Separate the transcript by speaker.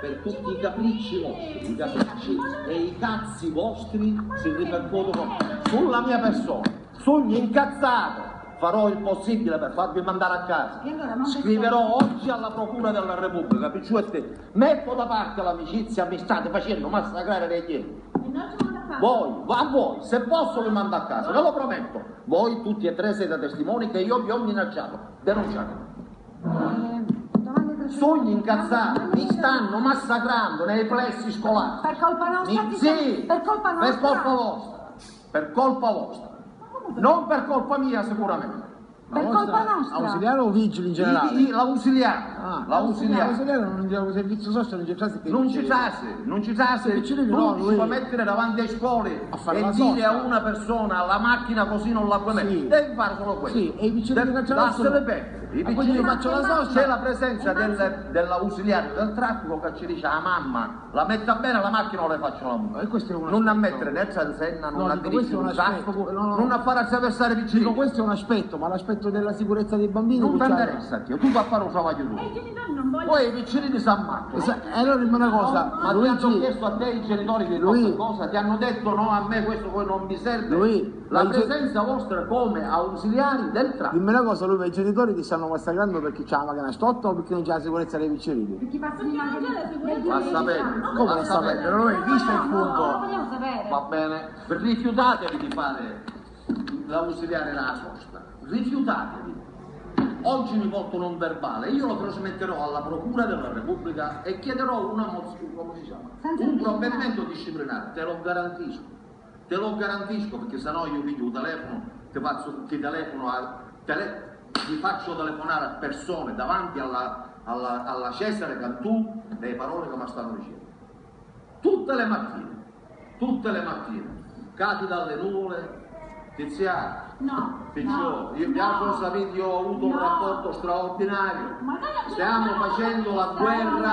Speaker 1: per tutti i capricci vostri, i capricci e i cazzi vostri si ripercuotono sulla mia persona. Sogno incazzato. Farò il possibile per farvi mandare a casa.
Speaker 2: E allora
Speaker 1: Scriverò oggi alla Procura della Repubblica, Picciuetti, metto da parte l'amicizia, mi state facendo massacrare le.
Speaker 2: E casa.
Speaker 1: Voi, a voi, se posso vi mando a casa, ve lo prometto. Voi tutti e tre siete testimoni che io vi ho minacciato. Denunciatemi. Sogni incazzati, mi stanno massacrando nei plessi scolari.
Speaker 2: Per colpa nostra?
Speaker 1: Mi- sì,
Speaker 2: Per colpa nostra?
Speaker 1: per colpa vostra, per colpa vostra. Non per colpa mia sicuramente.
Speaker 2: Per colpa nostra?
Speaker 3: Ausiliare o vigili in generale?
Speaker 1: I- i- L'ausiliare,
Speaker 3: Ah,
Speaker 1: l'ausiliare.
Speaker 3: L'ausiliare non c'è un servizio sociale, non c'è classe che
Speaker 1: Non ci trase, non ci trase,
Speaker 3: Che ci devi,
Speaker 1: tu
Speaker 3: no,
Speaker 1: ci
Speaker 3: lui-
Speaker 1: puoi mettere davanti ai scuole
Speaker 3: A fare
Speaker 1: e
Speaker 3: la
Speaker 1: dire a una persona la macchina così non la puoi
Speaker 3: Sì.
Speaker 1: mettere, devi fare solo questo.
Speaker 3: Sì, e i vicini l'hanno
Speaker 1: Lasciale
Speaker 3: sono-
Speaker 1: perdere. I
Speaker 3: quindi
Speaker 1: vicini
Speaker 3: io faccio la sosta?
Speaker 1: C'è la presenza del, dell'ausiliare del traffico che ci dice a mamma, la metta bene la macchina o le faccio la.
Speaker 3: E è un
Speaker 1: Non a
Speaker 3: aspetto.
Speaker 1: mettere né Zanzenna, non
Speaker 3: No,
Speaker 1: a dirigere
Speaker 3: è
Speaker 1: un traffico,
Speaker 3: No, no, no.
Speaker 1: non a fare attraversare i vicini.
Speaker 3: Dico, questo è un aspetto, ma l'aspetto della sicurezza dei bambini...
Speaker 1: Non ti interessa, Dio, tu vai a fare un travaglio
Speaker 2: E
Speaker 1: tu.
Speaker 2: i genitori non vogliono...
Speaker 1: Poi i vicini di San Marco.
Speaker 3: E sa- e allora dimmi una cosa,
Speaker 1: No, ma ti hanno
Speaker 3: Luigi,
Speaker 1: chiesto a te i genitori di
Speaker 3: Lui-
Speaker 1: cosa, ti hanno detto no a me questo poi non mi serve.
Speaker 3: Lui-
Speaker 1: la
Speaker 3: ma i ge-
Speaker 1: presenza vostra come ausiliari del traffico.
Speaker 3: dimmi una cosa, lui, ma i genitori ti stanno massacrando perché c'ha la macchina stotta o perché non c'è la sicurezza dei vicini?
Speaker 2: Perché passano in
Speaker 1: Va
Speaker 2: macchina...
Speaker 1: a sapere,
Speaker 3: Come
Speaker 1: va a
Speaker 3: lo
Speaker 1: sapere.
Speaker 3: sapete? Non hai visto il punto?
Speaker 2: vogliamo sapere.
Speaker 1: Va bene, rifiutatevi di fare l'ausiliare la sosta, rifiutatevi. Oggi mi porto un verbale, io lo trasmetterò alla Procura della Repubblica e chiederò una mozione, come si chiama? Un provvedimento disciplinare, te lo garantisco, te lo garantisco perché sennò io piglio il telefono, ti, faccio, ti telefono a, tele- ti faccio telefonare a persone davanti alla, alla, alla Cesare Cantù le parole che mi stanno dicendo. Tutte le mattine, tutte le mattine, cati dalle nuvole, Tiziano,
Speaker 2: No.
Speaker 1: Picciò,
Speaker 2: no,
Speaker 1: io
Speaker 2: no.
Speaker 1: piace sapere, io ho avuto un
Speaker 2: No.
Speaker 1: rapporto straordinario. Stiamo facendo la guerra